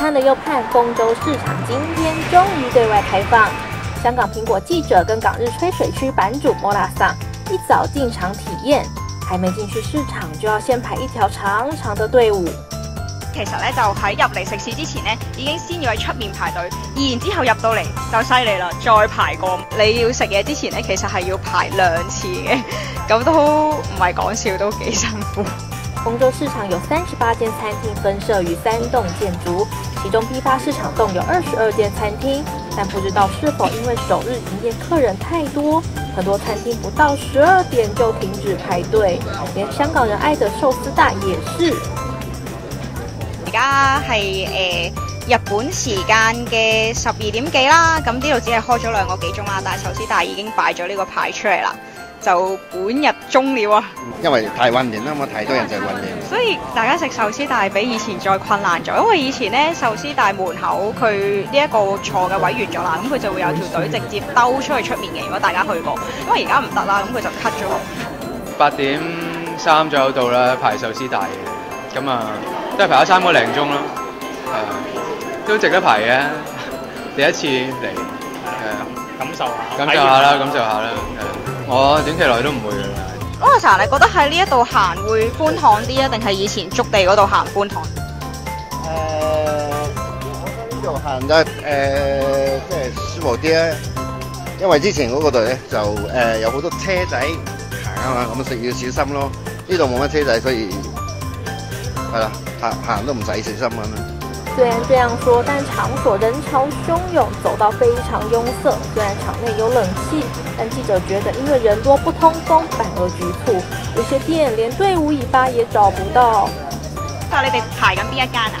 看了又看，丰州市场今天终于对外开放。香港苹果记者跟港日吹水区版主莫拉桑一早进场体验，还没进去市场就要先排一條長長的隊伍。其實咧就喺入嚟食肆之前咧，已經先要喺出面排隊，然之後入到嚟就犀利啦，再排過。你要食嘢之前咧，其實係要排兩次嘅，咁都唔係講笑，都幾辛苦。豐州市場有三十八間餐廳分設於三棟建築，其中批發市場棟有二十二間餐廳，但不知道是否因為首日營業客人太多，很多餐廳不到十二點就停止排隊，連香港人愛的壽司大也是。而家係誒日本時間嘅十二點幾啦，咁呢度只係開咗兩個幾鐘啦，但係壽司大已經擺咗呢個牌出嚟啦。就本日中了啊！因為太混亂啦嘛，太多人就混亂。所以大家食壽司大比以前再困難咗，因為以前咧壽司大門口佢呢一個坐嘅位完咗啦，咁佢就會有條隊直接兜出去出面嘅。如果大家去過，因為而家唔得啦，咁佢就 cut 咗。八點三左右到啦，排壽司大嘅，咁啊都係排咗三個零鐘咯，係啊，都值得排嘅，第一次嚟，係啊，感受下，感受下啦，感受下啦。我短期內都唔會嘅阿查，你覺得喺呢一度行會寬敞啲啊，定係以前築地嗰度行寬敞？誒、呃，呢度行得誒，即係舒服啲啊。因為之前嗰個度咧就誒、呃、有好多車仔行啊嘛，咁食要小心咯。呢度冇乜車仔，所以係啦，行行都唔使小心咁樣。虽然这样说，但场所人潮汹涌，走到非常拥塞。虽然场内有冷气，但记者觉得因为人多不通风，反而局促。有些店连队伍尾巴也找不到。但你哋排紧边一间啊？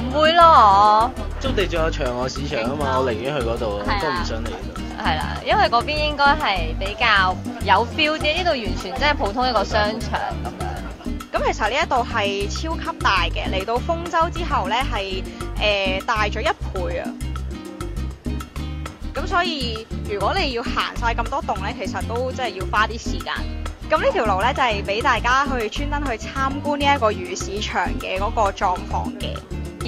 唔會咯，我築地仲有長外市場啊嘛，我寧願去嗰度，都唔想嚟。係啦，因為嗰邊應該係比較有 feel 啲，呢度完全真係普通一個商場咁樣。咁其實呢一度係超級大嘅，嚟到豐州之後咧係誒大咗一倍啊！咁所以如果你要行晒咁多棟呢，其實都真係要花啲時間。咁呢條路呢，就係俾大家去專登去參觀呢一個魚市場嘅嗰個狀況嘅。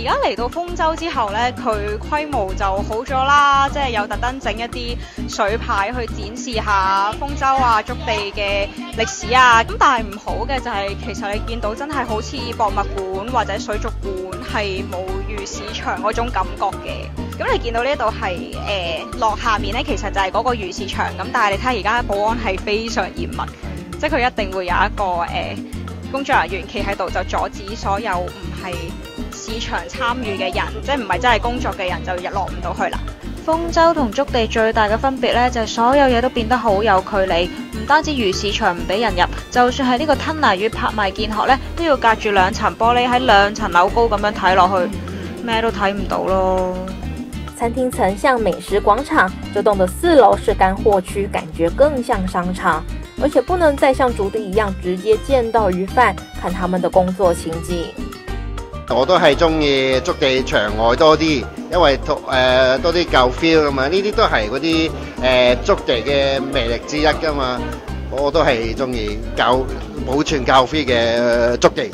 而家嚟到豐洲之後呢，佢規模就好咗啦，即係有特登整一啲水牌去展示下豐洲啊、築地嘅歷史啊。咁但係唔好嘅就係，其實你見到真係好似博物館或者水族館，係冇魚市場嗰種感覺嘅。咁你見到呢度係誒落下面呢，其實就係嗰個魚市場。咁但係你睇而家保安係非常嚴密，即係佢一定會有一個誒、工作人員企喺度，就阻止所有唔係市場參與嘅人，即係唔係真係工作嘅人就入落唔到去啦。豐州同築地最大嘅分別呢，就係、是、所有嘢都變得好有距離，唔單止魚市場唔俾人入，就算係呢個吞拿魚拍賣見學呢，都要隔住兩層玻璃喺兩層樓高咁樣睇落去，咩都睇唔到咯。餐廳層像美食廣場，這棟的四樓是乾貨區，感覺更像商場，而且不能再像築地一樣直接見到魚販，看他們的工作情景。我都系中意捉地场外多啲，因为诶、多啲旧 feel 噶嘛，呢啲都系嗰啲誒築地嘅魅力之一噶嘛，我都系中意旧保存舊 feel 嘅捉地。